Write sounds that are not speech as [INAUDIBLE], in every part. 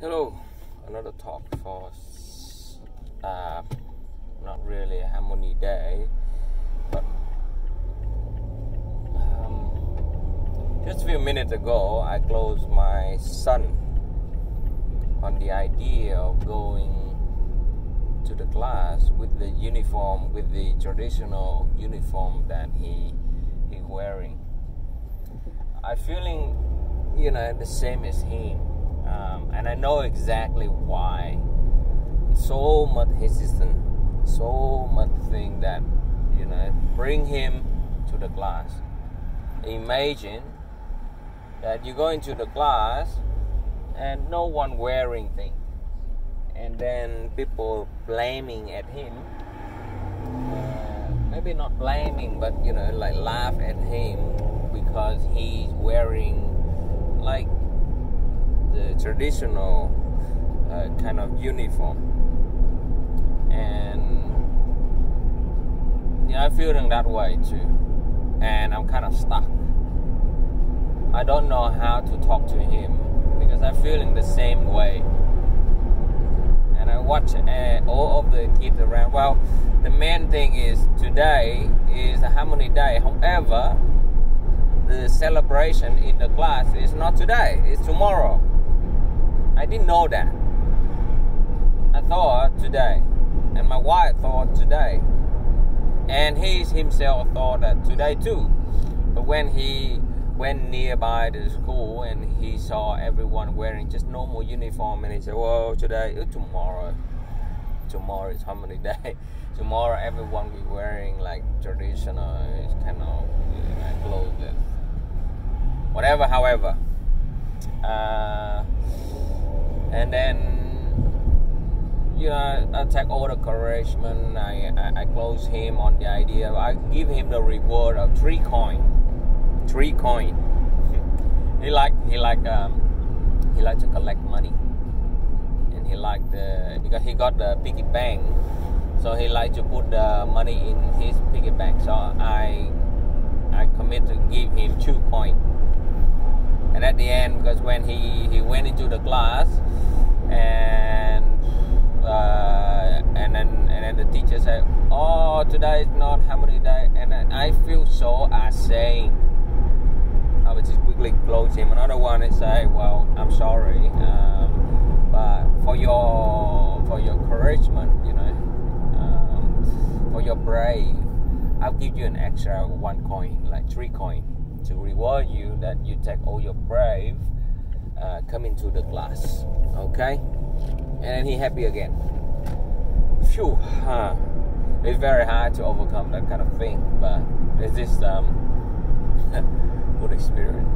Hello, another talk for uh, not really a harmony day, but um, just a few minutes ago I closed my son on the idea of going to the class with the uniform, with the traditional uniform that he he wearing. I feeling, you know, the same as him um, and I know exactly why. So much hesitant, so much thing that you know bring him to the class. Imagine that you go into the class and no one wearing thing, and then people blaming at him. Uh, maybe not blaming, but you know, like laugh at him because he's wearing like the traditional uh, kind of uniform. And yeah i'm feeling that way too. And i'm kind of stuck. I don't know how to talk to him because i'm feeling the same way. And i watch uh, all of the kids around. Well the main thing is today is a harmony day. However the celebration in the class is not today it's tomorrow I didn't know that. I thought today, and my wife thought today, and he himself thought that today too. But when he went nearby the school and he saw everyone wearing just normal uniform, and he said, "Well, today, oh, tomorrow, tomorrow is many [LAUGHS] day? tomorrow everyone will be wearing like traditional kind of you know, clothes, whatever." However. Uh, and then you know I take all the encouragement. I, I, I close him on the idea. I give him the reward of three coin, three coin. [LAUGHS] he like he like um, he like to collect money, and he like the because he got the piggy bank, so he like to put the money in his piggy bank. So I I commit to give him two coin and at the end because when he he went into the class and uh, and then and then the teacher said oh today is not harmony day and i feel so ashamed. I would just quickly close him. Another one and say well i'm sorry um, but for your for your encouragement you know um, for your brave i'll give you an extra one coin like three coin to reward you that you take all your brave uh, come into the class okay? And he happy again. Phew huh. it's very hard to overcome that kind of thing but it's just um [LAUGHS] good experience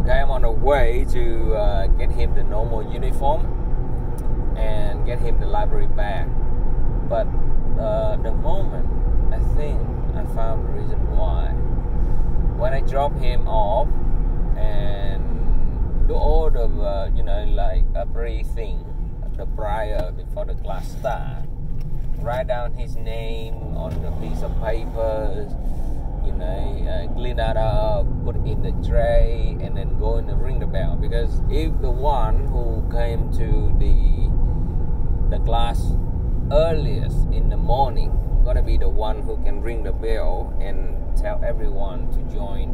okay i'm on the way to uh, get him the normal uniform and get him the library bag. But uh, the moment i think i found the reason why drop him off and do all the uh, you know like a briefing the prior before the class start. Write down his name on the piece of paper you know uh, clean that up put in the tray and then go and ring the bell. Because if the one who came to the the class earliest in the morning gonna be the one who can ring the bell and tell everyone to join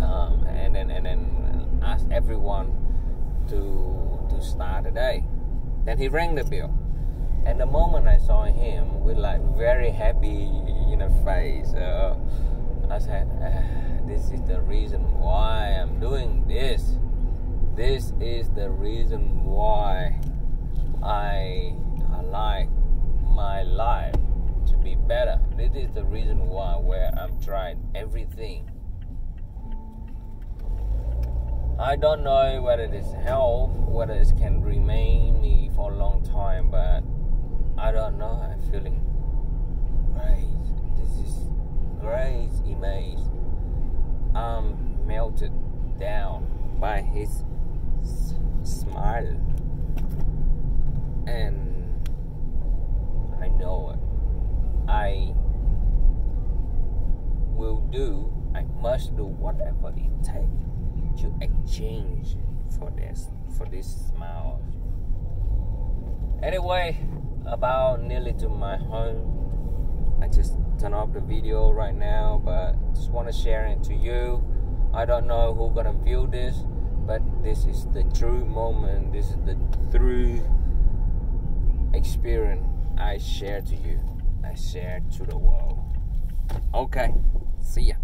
um, and then and then ask everyone to to start the day. Then he rang the bell. And the moment i saw him with like very happy you know face uh, i said uh, this is the reason why i'm doing this. This is the reason why I like my life be better. This is the reason why where I'm trying everything. I don't know whether this help, whether it can remain me for a long time, but I don't know. I'm feeling great. This is great image. I'm melted down by his smile, and I know it. I will do, I must do whatever it takes to exchange for this for this smile. Anyway, about nearly to my home. I just turn off the video right now, but just want to share it to you. I don't know who gonna view this, but this is the true moment. This is the true experience I share to you. I share to the world. Okay, see ya.